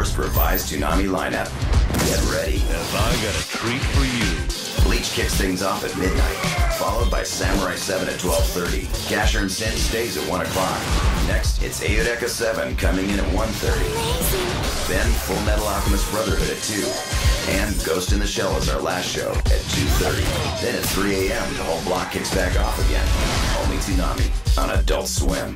first revised Toonami lineup. Get ready. If I got a treat for you. Bleach kicks things off at midnight, followed by Samurai 7 at 12.30. Casshern Sin stays at 1 o'clock. Next, it's Eureka 7 coming in at 1.30. Then Fullmetal Alchemist Brotherhood at 2. And Ghost in the Shell is our last show at 2.30. Then at 3 a.m., the whole block kicks back off again. Only Toonami on Adult Swim.